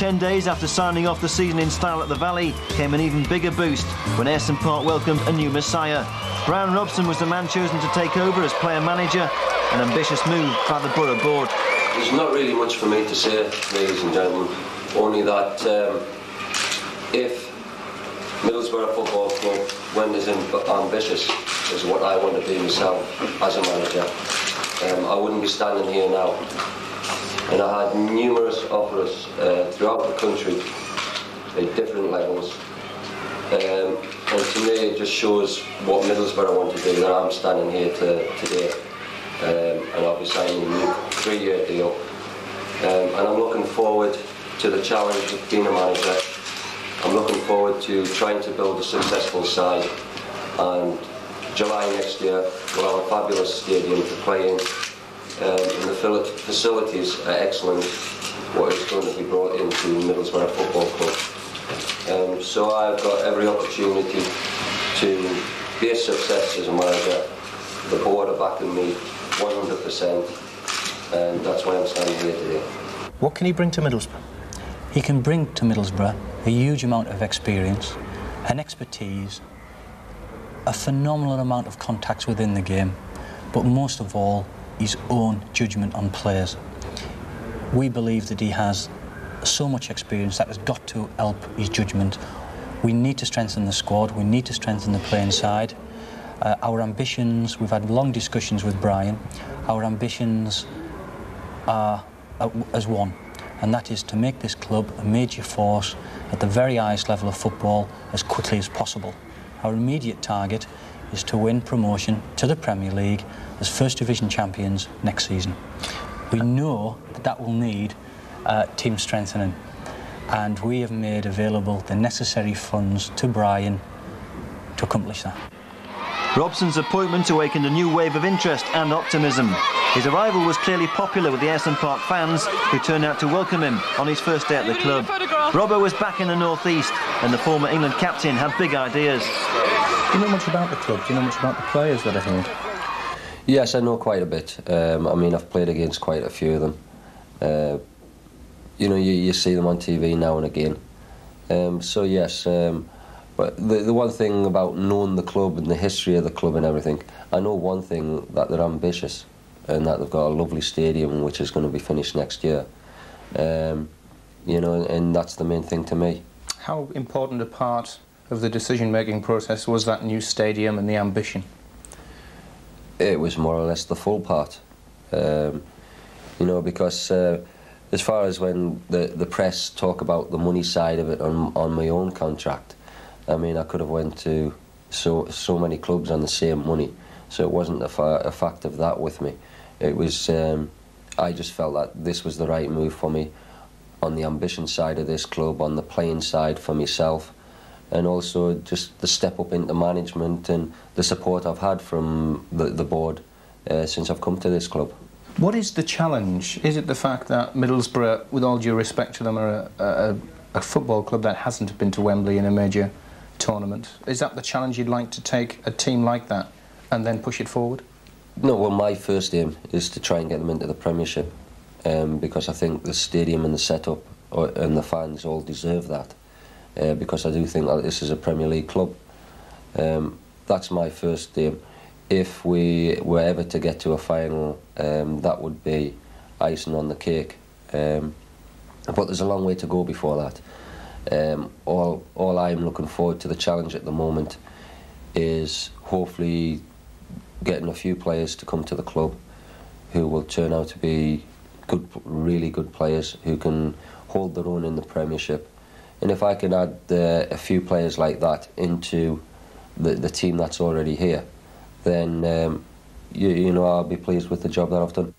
Ten days after signing off the season in style at the Valley came an even bigger boost when Ayresome Park welcomed a new messiah. Bryan Robson was the man chosen to take over as player manager, an ambitious move by the Boro Board. There's not really much for me to say, ladies and gentlemen, only that um, if Middlesbrough Football Club went as ambitious as what I want to be myself as a manager, um, I wouldn't be standing here now and I had numerous offers uh, throughout the country at different levels. Um, and to me, it just shows what Middlesbrough want to do that I'm standing here to, today. Um, and I'll be signing a new three-year deal. Um, and I'm looking forward to the challenge of being a manager. I'm looking forward to trying to build a successful side. And July next year, we'll have a fabulous stadium to play in um, and the facilities are excellent, what is going to be brought into Middlesbrough Football Club. Um, so I've got every opportunity to be a success as a manager. The board are backing me 100% and that's why I'm standing here today. What can he bring to Middlesbrough? He can bring to Middlesbrough a huge amount of experience, an expertise, a phenomenal amount of contacts within the game, but most of all, his own judgment on players. We believe that he has so much experience that has got to help his judgment. We need to strengthen the squad, we need to strengthen the playing side. Uh, our ambitions, we've had long discussions with Bryan, our ambitions are as one, and that is to make this club a major force at the very highest level of football as quickly as possible. Our immediate target is to win promotion to the Premier League as First Division champions next season. We know that that will need uh, team strengthening and we have made available the necessary funds to Bryan to accomplish that. Robson's appointment awakened a new wave of interest and optimism. His arrival was clearly popular with the Ayresome Park fans who turned out to welcome him on his first day at the club. Robbo was back in the northeast and the former England captain had big ideas. Do you know much about the club? Do you know much about the players that are here? Yes, I know quite a bit. Um, I mean, I've played against quite a few of them. Uh, you know, you, you see them on TV now and again. Um, so yes, um, but the, the one thing about knowing the club and the history of the club and everything, I know one thing, that they're ambitious and that they've got a lovely stadium which is going to be finished next year. Um, you know, and that's the main thing to me. How important a part of the decision-making process was that new stadium and the ambition? It was more or less the full part. Um, you know, because uh, as far as when the, the press talk about the money side of it on, on my own contract, I mean, I could have went to so, so many clubs on the same money, so it wasn't a, fa a fact of that with me. It was, um, I just felt that this was the right move for me on the ambition side of this club, on the playing side for myself, and also just the step up into management and the support I've had from the, the board uh, since I've come to this club. What is the challenge? Is it the fact that Middlesbrough, with all due respect to them, are a, a, a football club that hasn't been to Wembley in a major tournament? Is that the challenge you'd like to take a team like that and then push it forward? No, well, my first aim is to try and get them into the Premiership um, because I think the stadium and the setup and the fans all deserve that uh, because I do think that this is a Premier League club. Um, that's my first aim. If we were ever to get to a final, um, that would be icing on the cake. Um, but there's a long way to go before that. Um, all, all I'm looking forward to the challenge at the moment is hopefully getting a few players to come to the club who will turn out to be good, really good players who can hold their own in the Premiership and if I can add uh, a few players like that into the, the team that's already here, then um, you, you know I'll be pleased with the job that I've done.